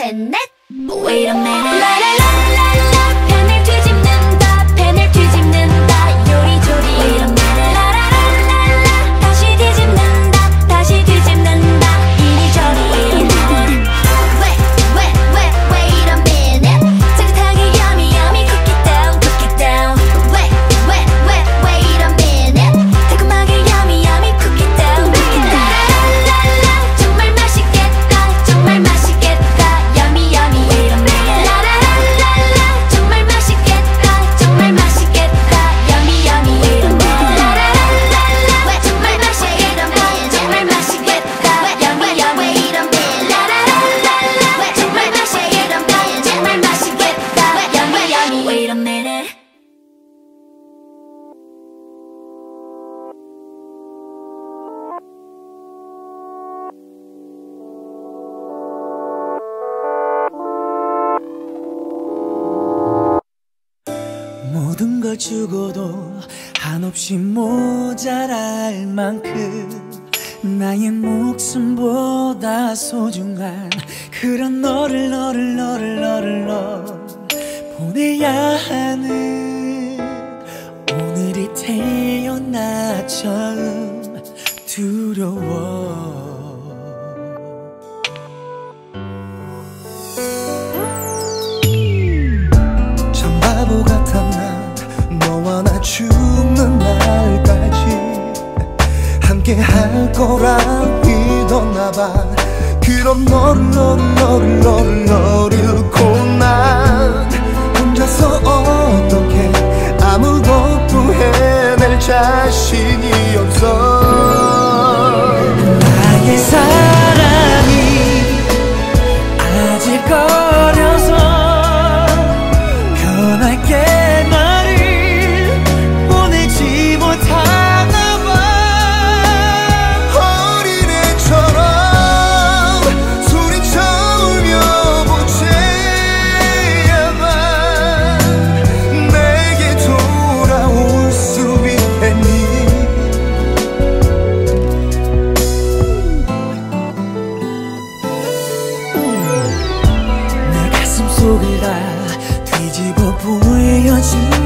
Wait a minute. 모든 걸 주고도 한없이 모자랄 만큼 나의 목숨보다 소중한 그런 너를 너를 너를 너를 너 보내야 하는 오늘이 태어나처럼. 거라 믿었나 봐. 그럼 너를 너를 너를 너를 너를 고난 혼자서 어떻게 아무것도 해낼 자신이 마지막